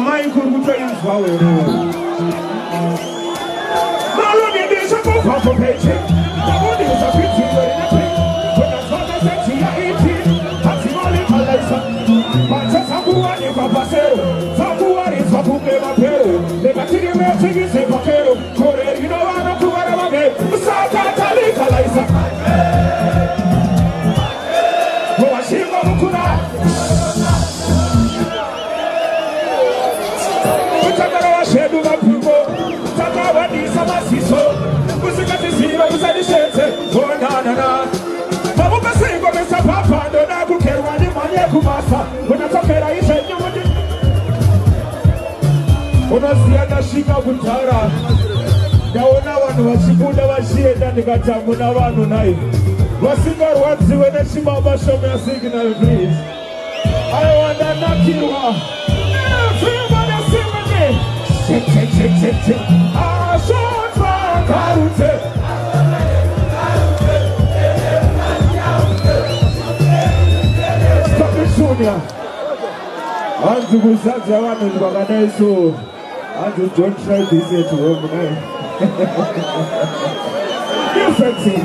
maiko uri kutoinzwa here malonidisa kubvapo peche ndakudisa pidziro rinepe. Kunazvana sejiya iti hadzimalipalaisa pacha dzakuwanikwa pasero dzakuwaridzwa kunge mapero. Nekatiri vechigize ndakasiya ndasvika kudhara ndaona vanhu vachibuda vachienda ndikati hamuna vanhu nayo vasingarwadziwe nechimama shomuyasiginayo please aiwa ndanakirwa tuimbanesimene chechechecheche ashotsva karute vanzi kuzadza vanhu vakadai so kusaza just don't try this at home, man. Different thing,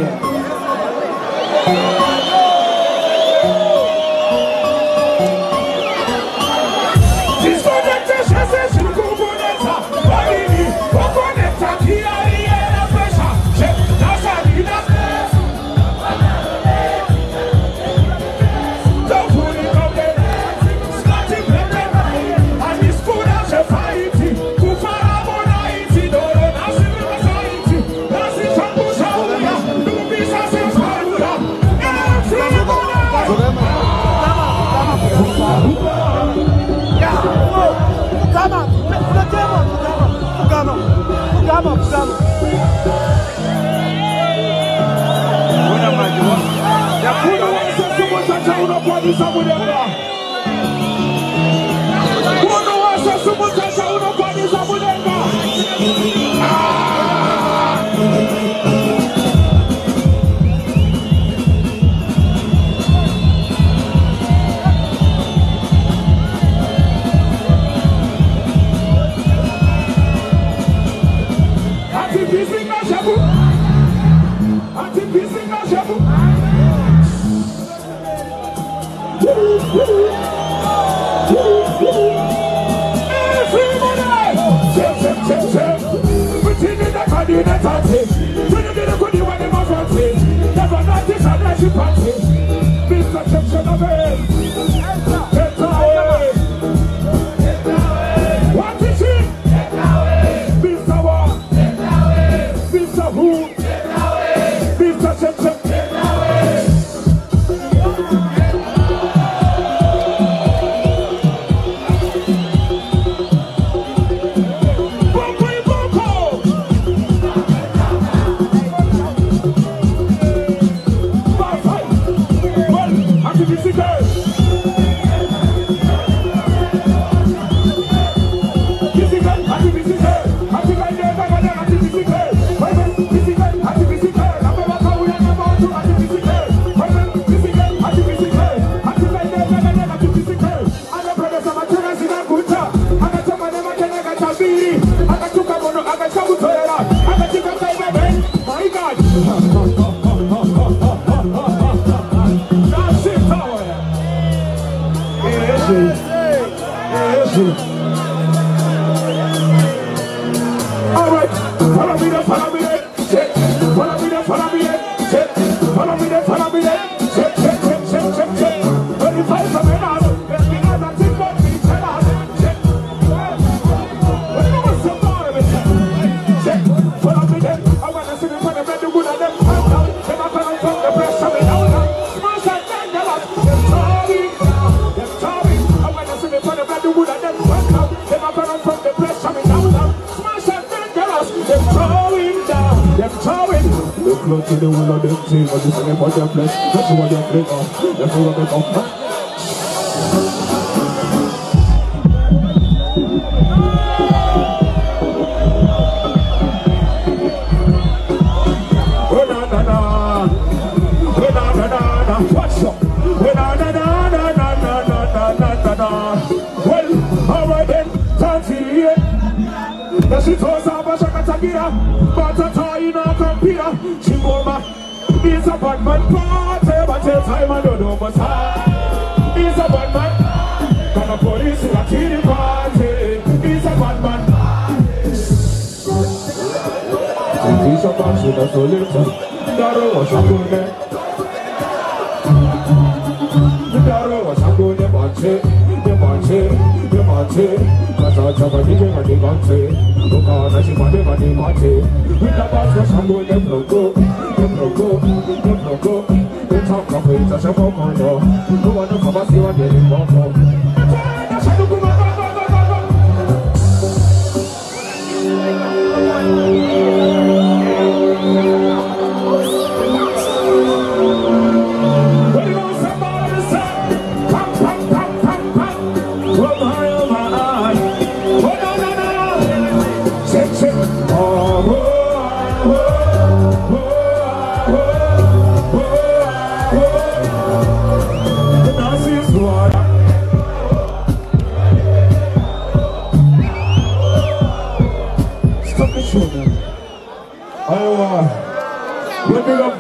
fukama, fukama, fukama. Kuna maji ya kunywa. Woo! felicidade. All right, follow me there, follow me there, shake. Follow me there, follow me there, shake. When you fight from an hour, let me that it's not me, tell. When you want some more of it, shake. Follow I wanna see me put them in the wood them pants I'm gonna the pressure me down. Smash and dangerous. Close to the wheel of the team. I just say for their flesh. That's what they're playing on. That's what they're on. He's a bad man party, but tell time I don't know what's high. He's a bad man, gonna police in a kitty party. He's a bad man. He's a bad man, so little. Daro was a good man. Daro was a good man, the party, the party, the party. Kasa chapa dije mati gante, Oka nasi mati mati mati, With the boss was a good man, don't talk about it. questa c'è un po' mondo, un nuovo non fa ma si va bene un po'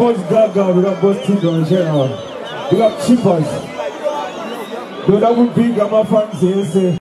boss Gaga, we got boss Tito and General. We got Chippers. Though that would be Gamma fans, yes.